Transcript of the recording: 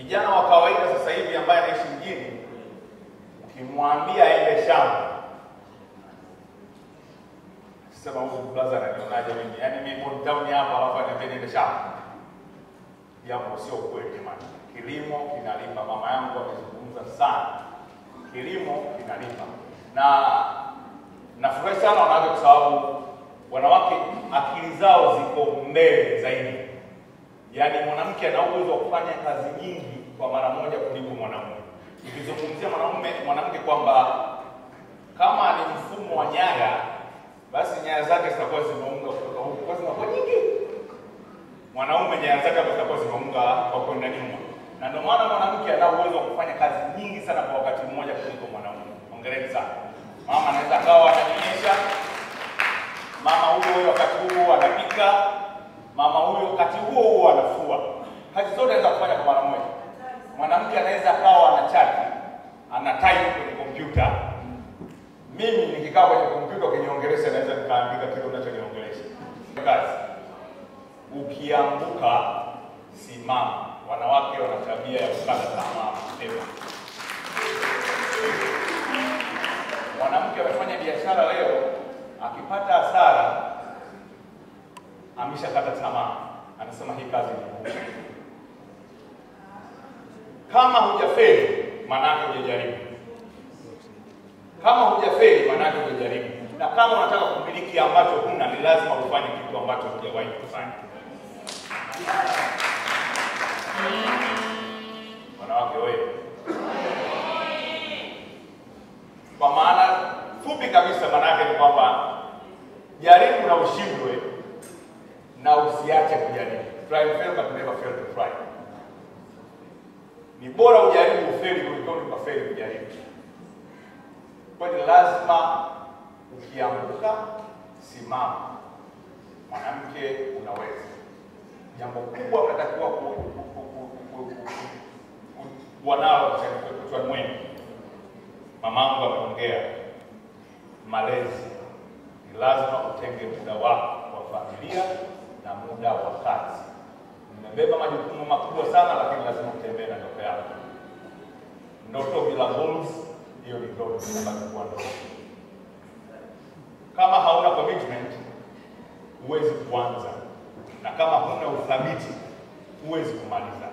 Kijana wa kawaida sasa hivi ambaye anaishi mjini, ukimwambia aende shamba, sema huyu blaza ananionaje mimi? Yaani mimi ni town hapa, alafu ananiambia niende shamba, japo sio kweli jamani. Kilimo kinalipa, mama yangu amezungumza sana, kilimo kinalipa na nafurahi sana wanawake, kwa sababu wanawake akili zao ziko mbele zaidi. Yaani mwanamke ana uwezo wa kufanya kazi nyingi kwa mara moja kuliko mwanamume. Ukizungumzia mwanamume mwanamke kwamba kama ni mfumo wa nyaya, basi nyaya zake zitakuwa zimeunga kutoka huku kwa zinakuwa nyingi. Mwanaume nyaya zake zitakuwa zimeunga kwa kwenda nyuma, na ndio maana mwanamke ana uwezo wa kufanya kazi nyingi sana kwa wakati mmoja kuliko mwanaume. Hongereni sana. Mama anaweza akawa ananyonyesha, mama huyo wakati huo anapika, mama huyo wakati huo huo anafua. Kazi zote anaweza kufanya kwa mara moja. Mwanamke anaweza akawa anachati, ana type kwenye kompyuta. Mimi nikikaa kwenye kompyuta ukiniongelesha, naweza nikaandika kile unachoniongelesha. Kazi ukianguka, simama. Wanawake wana tabia ya kukata tamaa. Mwanamke amefanya biashara leo, ameshakata tamaa, anasema hii kazi ni ngumu. Kama hujafeli, maanake hujajaribu. Kama hujafeli, maanake hujajaribu. Na kama unataka kumiliki ambacho huna, ni lazima ufanye kitu ambacho hujawahi kufanya. Wanawake wewe, kwa maana fupi kabisa, maanake ni kwamba jaribu na ushindwe na usiache kujaribu. Try and fail but never fail to try. Ni bora ujaribu ufeli kuliko ukafeli kujaribu. Kwa ni lazima ukianguka, simama. Mwanamke unaweza. Jambo kubwa unatakiwa ku- ku- ku- ku- ku- ku- ku- kuwa nalo kichwani mwenu. Mamangu ameongea malezi, ni lazima utenge muda wako wa familia na muda wa kazi. Nimebeba majukumu makubwa sana, lakini lazima utembee na ndoto yako. Ndoto bila goals, hiyo ni ndoto, inabaki kuwa ndoto. Kama hauna commitment, huwezi kuanza, na kama huna uthabiti, huwezi kumaliza.